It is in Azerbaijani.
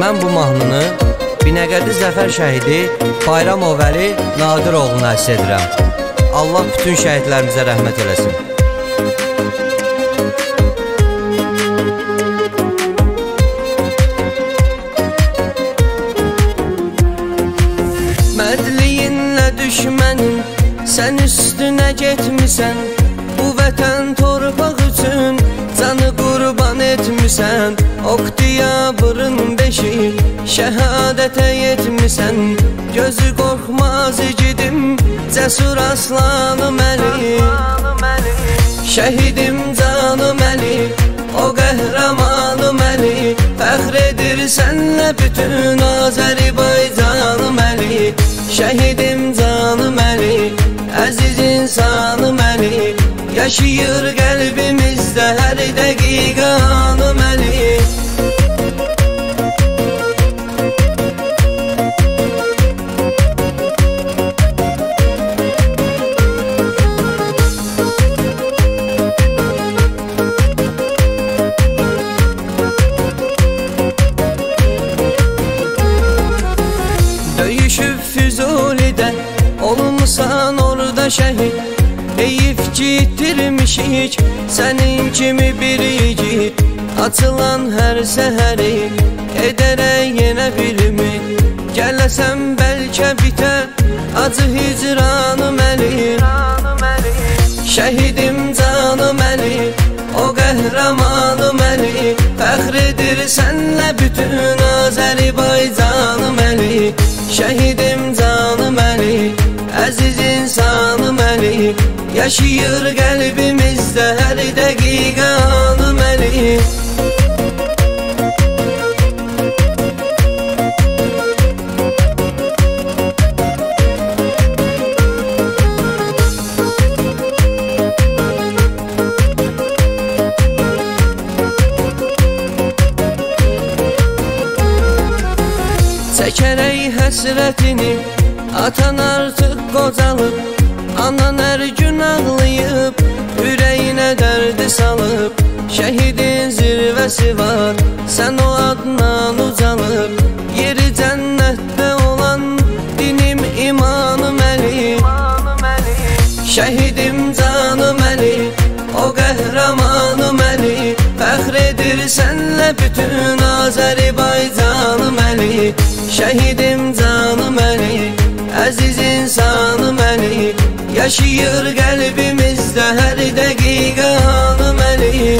Mən bu mahnını Binəqədi Zəfər şəhidi Bayramov Vəli Nadir oğluna həsr edirəm. Allah bütün şəhidlərimizə rəhmət eləsin. Mərdliyinlə düşmənin Sən üstünə getmisən Bu vətən torpaq üçün Canı qurban etmisən Oktiyabrın beşi Şəhadətə yetmisən Gözü qorxmaz igidim. Cəsur aslanım əli Şəhidim canım əli O qəhrəmanım əli Fəxr edir sənlə bütün Azərbaycanım əli Şəhidim canım əli Əziz insanım əli Yaşayır qəlbimizdə hər dəqiqə anım əli Olmuşsan orada şəhid Heyif ki itirmişik Sənin kimi bir yiğit Açılan hər səhəri Edərək yenə bir ümid Gələsəm bəlkə bitər Acı hicranım əli Şəhidim canım əli O qəhrəmanım əli Fəxr edir sənlə bütün Azərbaycanım əli Şəhidim əli Yaşayır qəlbimizdə hər dəqiqə anım əli Çəkərək həsrətini Atan artıq qocalıb Anan hər gün ağlayıb Ürəyinə dərdi salıb Şəhidin zirvəsi var Sən o adnan ucalıb Yeri cənnətdə olan Dinim imanım əli Şəhidim canım əli O qəhrəmanım əli Fəxr edir sənlə bütün Azərbaycanım əli Şəhidim canım əli Əziz insanım əli Yaşayır qəlbimizdə hər dəqiqə anım əli